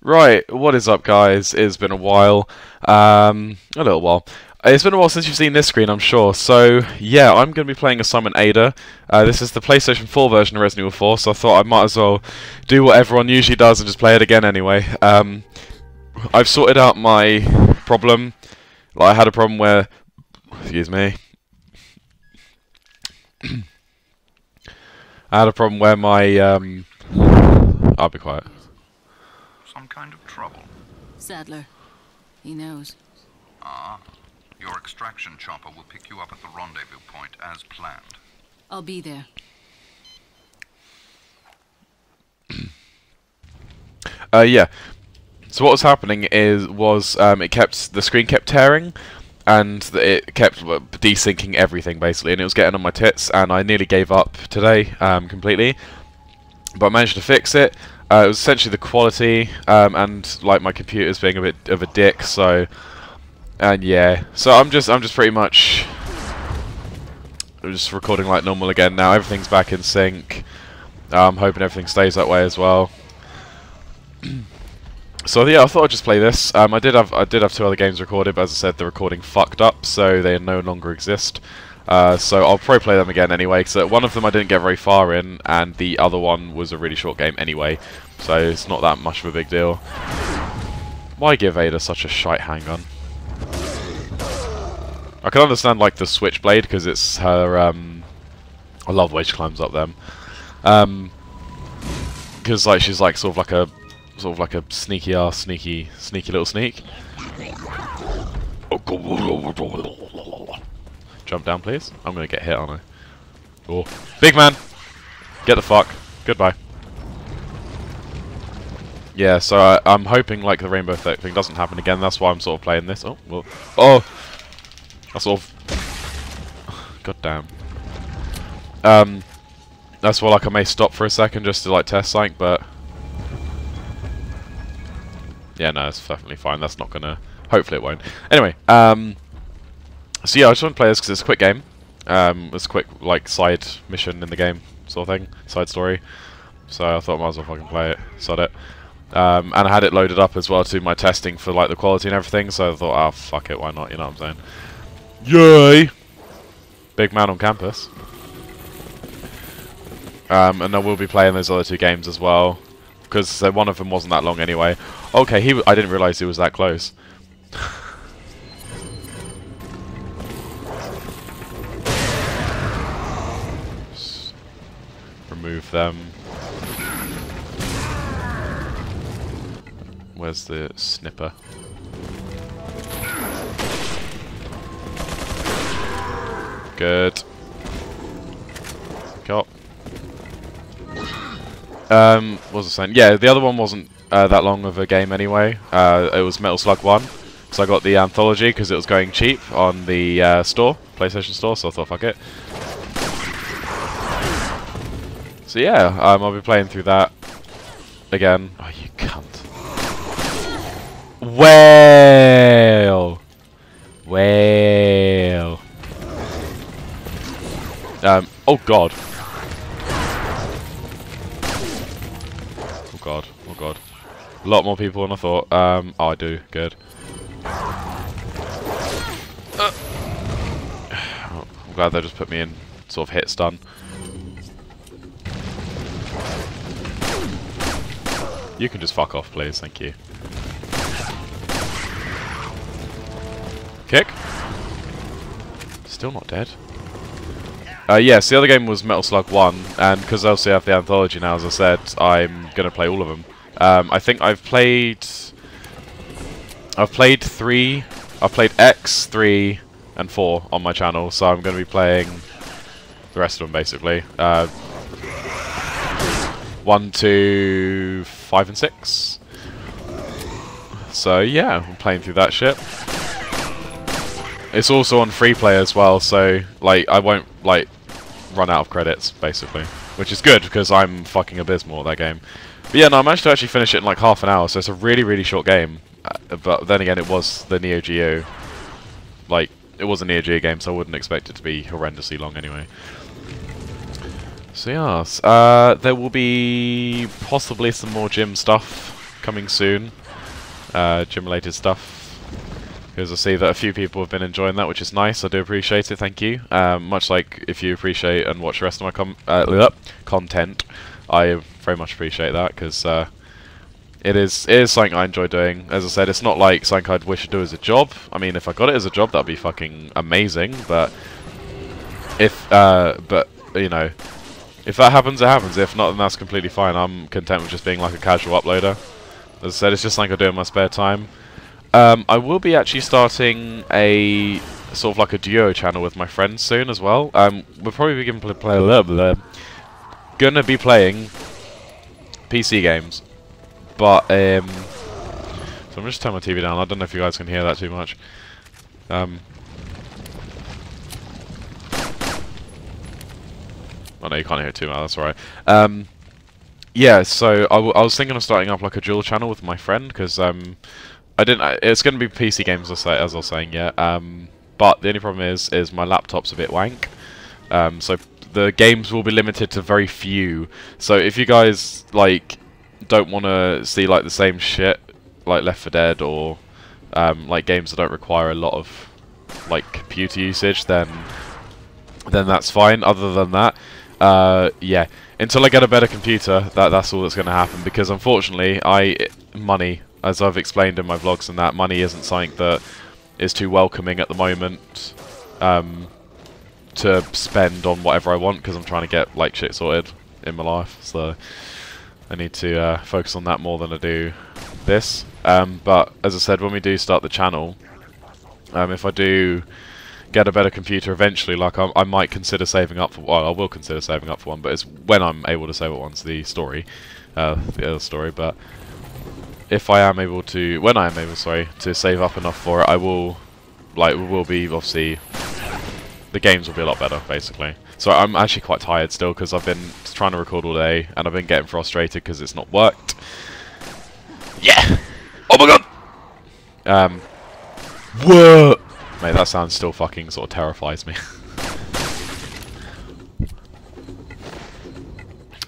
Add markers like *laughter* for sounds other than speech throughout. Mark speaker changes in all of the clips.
Speaker 1: Right, what is up, guys? It's been a while. Um, a little while. It's been a while since you've seen this screen, I'm sure. So, yeah, I'm going to be playing Assignment Ada. Uh, this is the PlayStation 4 version of Resident Evil 4, so I thought I might as well do what everyone usually does and just play it again anyway. Um, I've sorted out my problem. Like, I had a problem where... Excuse me. *coughs* I had a problem where my... Um, I'll be quiet.
Speaker 2: Some kind of trouble.
Speaker 3: Saddler. He knows.
Speaker 2: Ah. Your extraction chopper will pick you up at the rendezvous point as planned.
Speaker 3: I'll be there. *clears throat*
Speaker 1: Uh, yeah. So what was happening is was um, it kept the screen kept tearing, and it kept uh, desyncing everything basically, and it was getting on my tits, and I nearly gave up today um, completely. But I managed to fix it. Uh, it was essentially the quality um, and like my computer's being a bit of a dick, so and yeah. So I'm just I'm just pretty much I'm just recording like normal again now. Everything's back in sync. I'm hoping everything stays that way as well. *clears throat* so yeah, I thought I'd just play this. Um, I did have I did have two other games recorded, but as I said, the recording fucked up, so they no longer exist. Uh, so I'll probably play them again anyway, because one of them I didn't get very far in, and the other one was a really short game anyway, so it's not that much of a big deal. Why give Ada such a shite handgun? I can understand like the switchblade because it's her. Um, I love the way she climbs up them. Um, because like she's like sort of like a sort of like a sneaky ass, sneaky, sneaky little sneak. Jump down, please. I'm gonna get hit, aren't I? Oh, big man, get the fuck. Goodbye. Yeah, so I, am hoping like the rainbow thing doesn't happen again. That's why I'm sort of playing this. Oh, well. oh, that's sort *sighs* of. God damn. Um, that's why like I may stop for a second just to like test something, but yeah, no, it's definitely fine. That's not gonna. Hopefully, it won't. Anyway, um, so yeah, I just want to play this because it's a quick game. Um, it's a quick like side mission in the game, sort of thing, side story. So I thought I might as well fucking play it. Sod it. Um, and I had it loaded up as well to my testing for like the quality and everything. So I thought, oh fuck it, why not? You know what I'm saying? Yay! Big man on campus. Um, and I will be playing those other two games as well. Because uh, one of them wasn't that long anyway. Okay, he I didn't realise he was that close. *laughs* remove them. Where's the snipper? Good. Got. Um, what was I saying? Yeah, the other one wasn't uh, that long of a game anyway. Uh, it was Metal Slug 1. So I got the Anthology because it was going cheap on the uh, store, PlayStation Store, so I thought, fuck it. So yeah, um, I'll be playing through that again. Oh, you cunt. Well! Well! Um, oh god. Oh god, oh god. A lot more people than I thought. Um, oh I do, good. Uh. *sighs* I'm glad they just put me in sort of hit stun. You can just fuck off, please, thank you. Kick. Still not dead. Uh, yes, the other game was Metal Slug 1, and because I also have the anthology now, as I said, I'm going to play all of them. Um, I think I've played... I've played 3, I've played X, 3, and 4 on my channel, so I'm going to be playing the rest of them, basically. Uh, 1, 2, 5, and 6. So, yeah, I'm playing through that shit. It's also on free play as well, so, like, I won't, like, run out of credits, basically. Which is good, because I'm fucking abysmal at that game. But yeah, no, I managed to actually finish it in like half an hour, so it's a really, really short game. Uh, but then again, it was the Neo Geo. Like, it was a Neo Geo game, so I wouldn't expect it to be horrendously long anyway. So yes, uh, there will be possibly some more gym stuff coming soon. Uh, gym-related stuff. Because I see that a few people have been enjoying that, which is nice. I do appreciate it. Thank you. Um, much like if you appreciate and watch the rest of my com uh, content, I very much appreciate that because uh, it is it is something I enjoy doing. As I said, it's not like something I'd wish to do as a job. I mean, if I got it as a job, that'd be fucking amazing. But if uh, but you know, if that happens, it happens. If not, then that's completely fine. I'm content with just being like a casual uploader. As I said, it's just something I do in my spare time. Um, I will be actually starting a sort of like a duo channel with my friends soon as well. Um, we'll probably be play, play blah, blah, gonna be playing PC games, but um, so I'm just turn my TV down. I don't know if you guys can hear that too much. Um, oh know you can't hear it too well. That's alright. Um, yeah, so I, I was thinking of starting up like a dual channel with my friend because um, I didn't. It's going to be PC games, as I was saying, yeah. Um, but the only problem is, is my laptop's a bit wank. Um, so the games will be limited to very few. So if you guys like don't want to see like the same shit, like Left 4 Dead or um, like games that don't require a lot of like computer usage, then then that's fine. Other than that, uh, yeah. Until I get a better computer, that that's all that's going to happen. Because unfortunately, I money as I've explained in my vlogs and that, money isn't something that is too welcoming at the moment um, to spend on whatever I want because I'm trying to get like shit sorted in my life. So I need to uh, focus on that more than I do this. Um, but as I said, when we do start the channel, um, if I do get a better computer eventually, like I, I, might consider saving up for. Well, I will consider saving up for one, but it's when I'm able to save it once the story, uh, the other story. But if I am able to, when I am able, sorry, to save up enough for it, I will, like, will be, obviously, the games will be a lot better, basically. So I'm actually quite tired still, because I've been trying to record all day, and I've been getting frustrated because it's not worked. Yeah! Oh my god! Um, whoa! Mate, that sound still fucking sort of terrifies me. *laughs*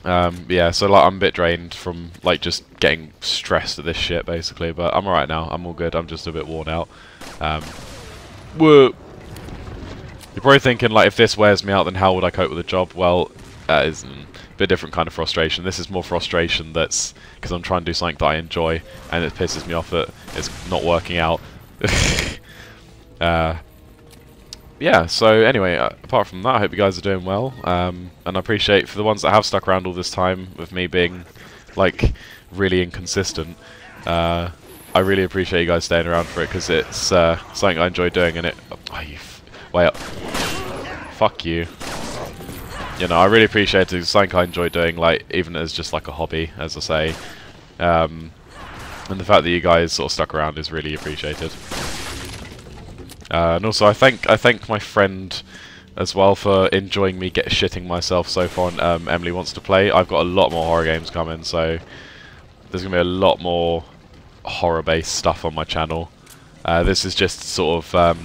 Speaker 1: Um, yeah, so like I'm a bit drained from like just getting stressed at this shit basically, but I'm alright now. I'm all good. I'm just a bit worn out. Um, whoa. You're probably thinking like if this wears me out, then how would I cope with the job? Well, that is a bit different kind of frustration. This is more frustration that's because I'm trying to do something that I enjoy, and it pisses me off that it's not working out. *laughs* uh, yeah, so anyway, uh, apart from that, I hope you guys are doing well. Um, and I appreciate for the ones that have stuck around all this time with me being, like, really inconsistent. Uh, I really appreciate you guys staying around for it because it's uh, something I enjoy doing and it... Oh, you wait up. Fuck you. You know, I really appreciate it. It's something I enjoy doing, like, even as just like a hobby, as I say. Um, and the fact that you guys sort of stuck around is really appreciated. Uh, and also, I thank I thank my friend as well for enjoying me get shitting myself so far. um, Emily wants to play. I've got a lot more horror games coming, so there's gonna be a lot more horror-based stuff on my channel. Uh, this is just sort of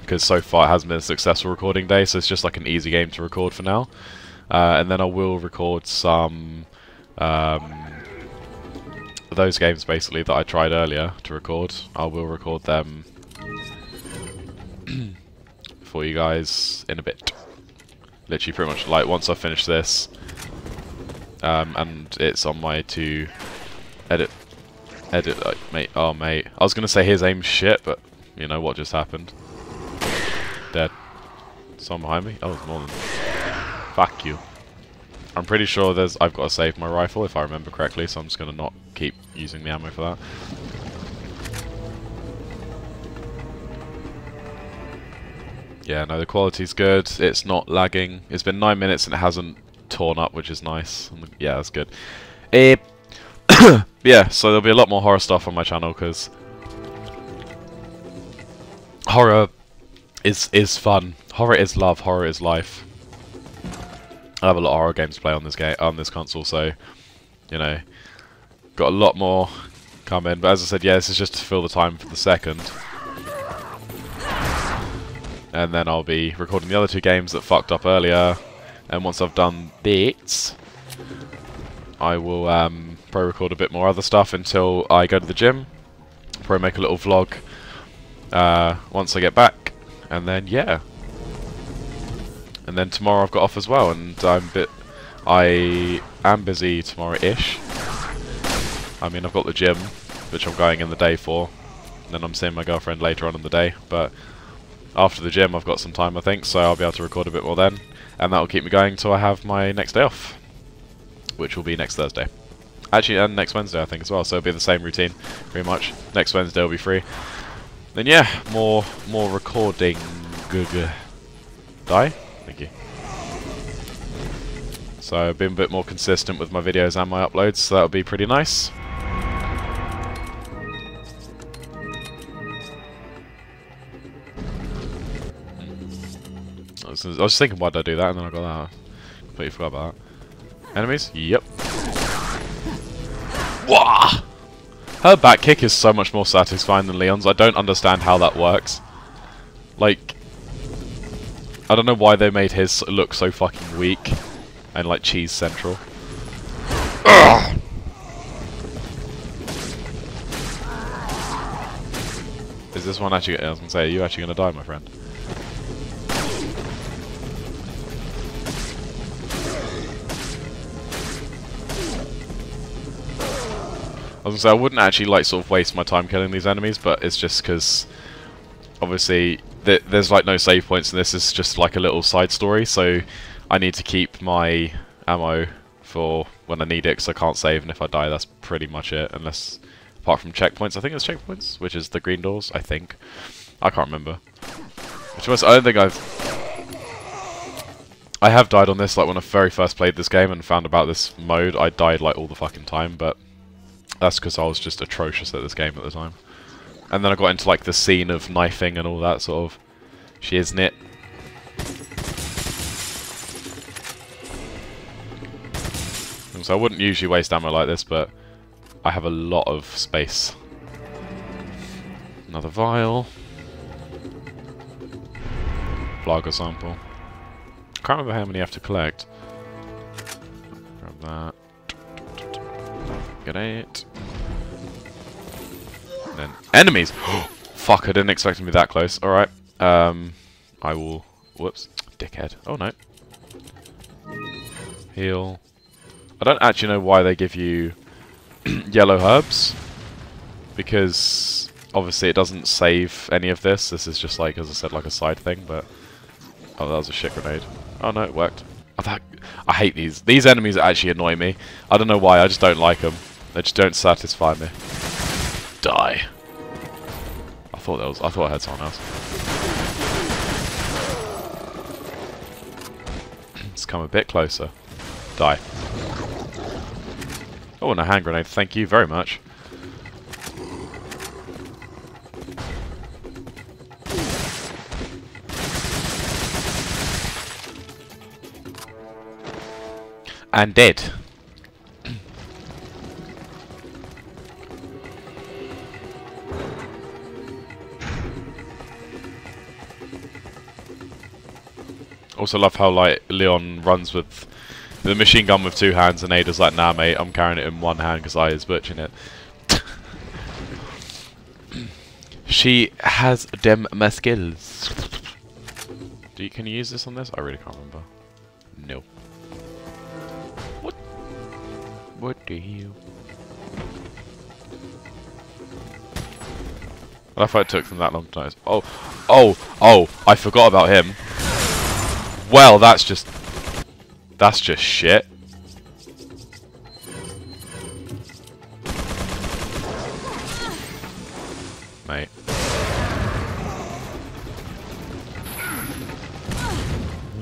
Speaker 1: because um, so far it hasn't been a successful recording day, so it's just like an easy game to record for now. Uh, and then I will record some um, those games basically that I tried earlier to record. I will record them for you guys in a bit. Literally pretty much like once I finish this um, and it's on my to edit edit like mate oh mate. I was gonna say his aim shit but you know what just happened? Dead. Someone behind me? Oh there's more than fuck you. I'm pretty sure there's I've got to save my rifle if I remember correctly so I'm just gonna not keep using the ammo for that Yeah, no, the quality's good. It's not lagging. It's been nine minutes and it hasn't torn up, which is nice. Yeah, that's good. Uh, *coughs* yeah, so there'll be a lot more horror stuff on my channel because horror is is fun. Horror is love. Horror is life. I have a lot of horror games to play on this game on this console, so you know, got a lot more coming. But as I said, yeah, this is just to fill the time for the second and then I'll be recording the other two games that fucked up earlier. And once I've done bits, I will um, probably record a bit more other stuff until I go to the gym. Probably make a little vlog uh, once I get back, and then yeah. And then tomorrow I've got off as well, and I'm bit. I am busy tomorrow-ish. I mean, I've got the gym, which I'm going in the day for. And then I'm seeing my girlfriend later on in the day, but after the gym I've got some time I think, so I'll be able to record a bit more then. And that'll keep me going till I have my next day off, which will be next Thursday. Actually, and next Wednesday I think as well, so it'll be the same routine, pretty much. Next Wednesday will be free. Then yeah, more more recording. Die? Thank you. So I've been a bit more consistent with my videos and my uploads, so that'll be pretty nice. Was, I was thinking why did I do that and then I got that. Completely forgot about that. Enemies? Yep. Wah! Her back kick is so much more satisfying than Leon's. I don't understand how that works. Like, I don't know why they made his look so fucking weak and like cheese central. Ugh! Is this one actually? I was gonna say, are you actually gonna die, my friend? I was gonna say, I wouldn't actually like sort of waste my time killing these enemies, but it's just because obviously th there's like no save points and this is just like a little side story, so I need to keep my ammo for when I need it because I can't save and if I die that's pretty much it, unless apart from checkpoints, I think it's checkpoints, which is the green doors, I think. I can't remember. Which was, I don't think I've... I have died on this, like when I very first played this game and found about this mode, I died like all the fucking time, but that's because I was just atrocious at this game at the time. And then I got into like the scene of knifing and all that sort of shiznit. And so I wouldn't usually waste ammo like this, but I have a lot of space. Another vial. Plaga sample. Can't remember how many I have to collect. Grab that. Get it. Then enemies! *gasps* Fuck, I didn't expect to be that close. Alright. Um, I will... Whoops. Dickhead. Oh, no. Heal. I don't actually know why they give you *clears throat* yellow herbs. Because, obviously, it doesn't save any of this. This is just, like, as I said, like a side thing, but... Oh, that was a shit grenade. Oh, no, it worked. Oh, that... I hate these. These enemies actually annoy me. I don't know why, I just don't like them. They just don't satisfy me. Die. I thought that was. I thought I had someone else. *clears throat* Let's come a bit closer. Die. Oh, and a hand grenade. Thank you very much. And dead. Also love how like Leon runs with the machine gun with two hands and Ada's like, nah mate, I'm carrying it in one hand because I is butching it. *coughs* she has them skills. Do you, can you use this on this? I really can't remember. No. What? What do you? I thought it took them that long to notice. Oh, oh, oh! I forgot about him. Well, that's just... That's just shit. Mate.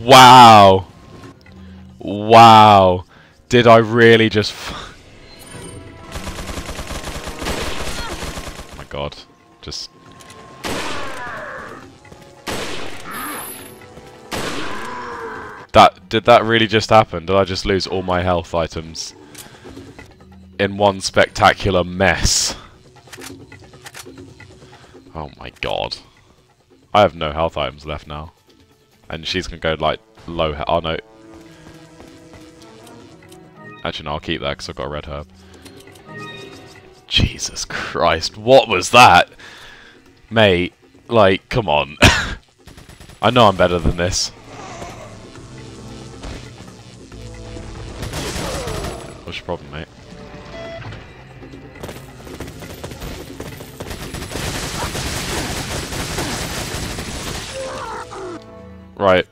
Speaker 1: Wow! Wow! Did I really just... *laughs* oh my god. Just... That did that really just happen? Did I just lose all my health items in one spectacular mess? Oh my god. I have no health items left now. And she's gonna go like low health Oh no. Actually no, I'll keep that because I've got a red herb. Jesus Christ, what was that? Mate, like, come on. *laughs* I know I'm better than this. What's your problem, mate? Right.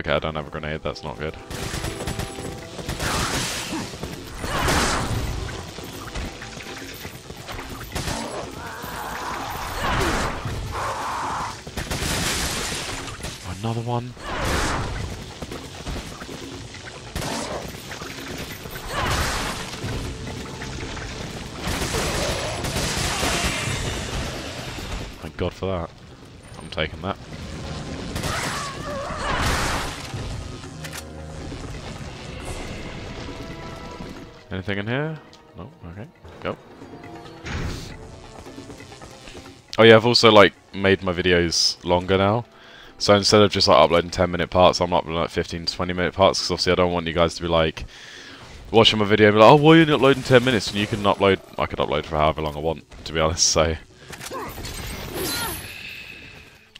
Speaker 1: Okay, I don't have a grenade, that's not good. Another one. God for that. I'm taking that. Anything in here? No? Okay. Go. Oh yeah, I've also like made my videos longer now. So instead of just like uploading 10 minute parts, I'm uploading like 15 to 20 minute parts because obviously I don't want you guys to be like watching my video and be like, oh, why are you not uploading 10 minutes? And you can upload, I could upload for however long I want, to be honest, so.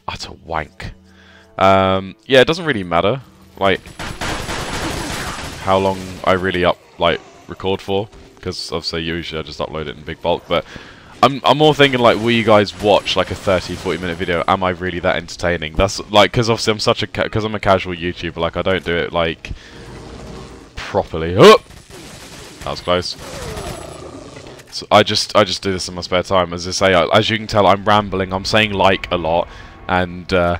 Speaker 1: Utter wank. Um, yeah, it doesn't really matter, like, how long I really up, like, record for, because obviously usually I just upload it in big bulk, but I'm, I'm more thinking like, will you guys watch like a 30, 40 minute video? Am I really that entertaining? That's like, because obviously I'm such a, because I'm a casual YouTuber, like I don't do it like properly. Oh, that was close. So I just, I just do this in my spare time. As I say, I, as you can tell, I'm rambling. I'm saying like a lot, and uh,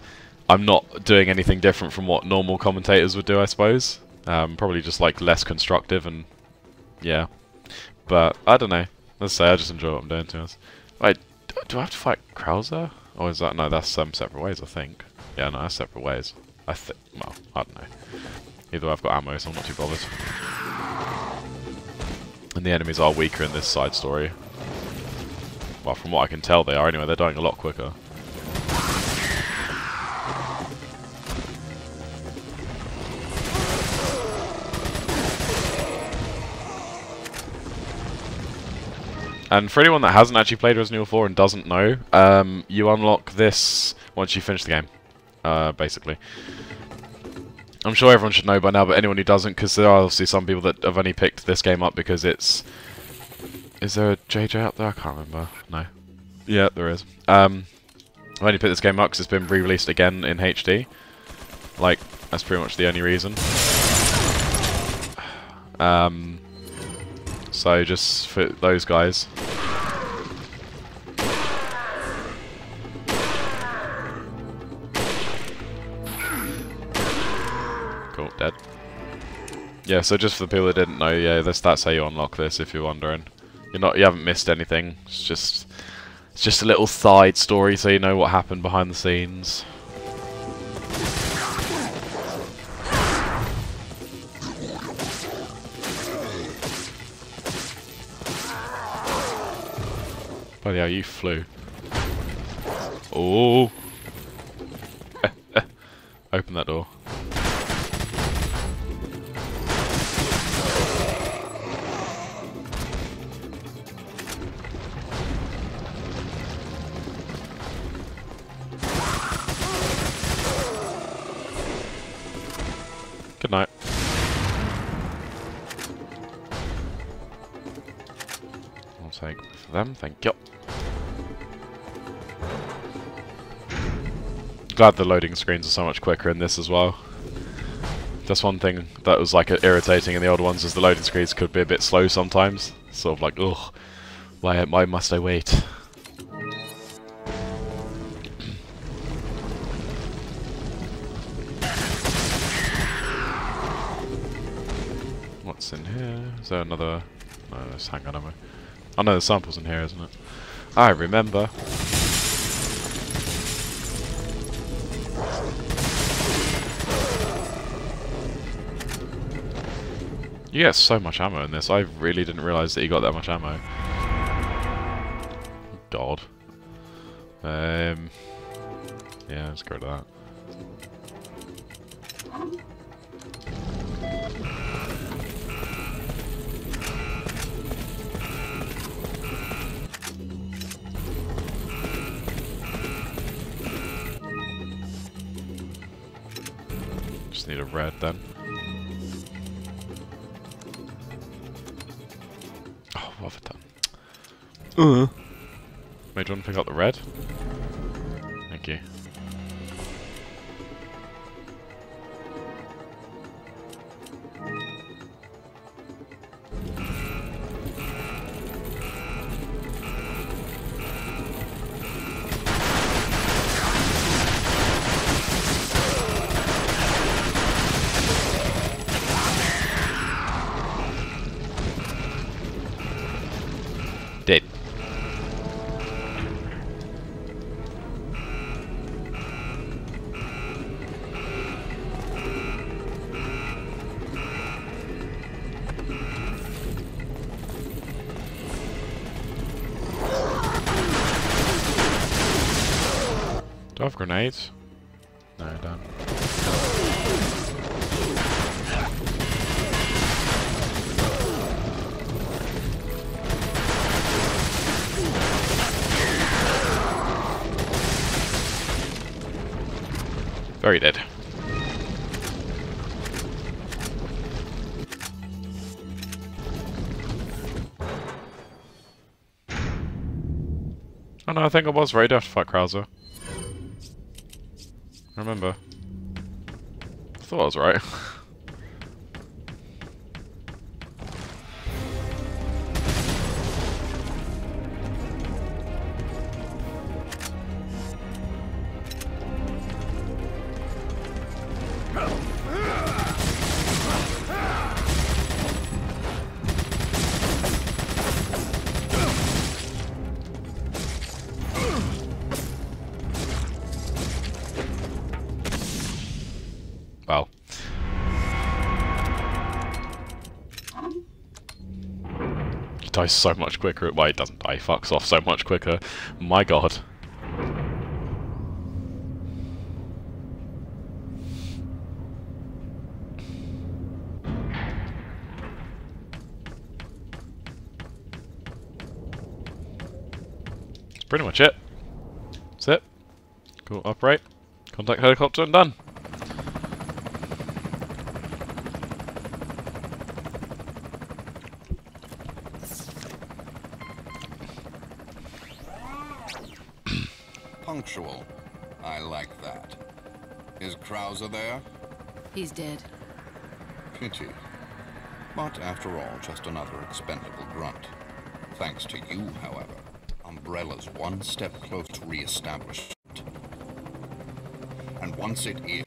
Speaker 1: I'm not doing anything different from what normal commentators would do, I suppose. Um, probably just like less constructive and yeah. But I don't know. Let's say I just enjoy what I'm doing to us. Wait, do I have to fight Krauser? Or is that... No, that's um, separate ways, I think. Yeah, no, that's separate ways. I think... Well, I don't know. Either way, I've got ammo, so I'm not too bothered. And the enemies are weaker in this side story. Well, from what I can tell, they are. Anyway, they're dying a lot quicker. And for anyone that hasn't actually played Resident Evil 4 and doesn't know, um, you unlock this once you finish the game, uh, basically. I'm sure everyone should know by now, but anyone who doesn't, because there are obviously some people that have only picked this game up because it's... Is there a JJ out there? I can't remember. No. Yeah, there is. Um, I've only picked this game up because it's been re-released again in HD. Like, that's pretty much the only reason. *sighs* Um, so just for those guys. Cool, dead. Yeah, so just for the people that didn't know, yeah, this that's how you unlock this if you're wondering. You're not you haven't missed anything. It's just it's just a little side story so you know what happened behind the scenes. Bloody hell, you flew. Oh! *laughs* Open that door. For them, thank you. Glad the loading screens are so much quicker in this as well. That's one thing that was like irritating in the old ones is the loading screens could be a bit slow sometimes. Sort of like, ugh, why, why must I wait? What's in here? Is there another... No, there's handgun ammo. Oh know the samples in here, isn't it? I remember. You get so much ammo in this. I really didn't realise that you got that much ammo. God. Um. Yeah, let's go to that. Just need a red then. Oh, what have I done? Uh. Made want to pick up the red? Thank you. Do I have grenades? No, I don't. Oh, Very dead. Oh no, I think I was ready after fight Krauser. Remember. I thought I was right. *laughs* dies so much quicker. Well, it doesn't die. Fucks off so much quicker. My god. That's pretty much it. That's it. Cool, upright. Contact helicopter and done.
Speaker 2: Punctual. I like that. Is Krauser there?
Speaker 3: He's dead.
Speaker 2: Pity. But after all, just another expendable grunt. Thanks to you, however, Umbrella's one step close to re-establishment. And once it is...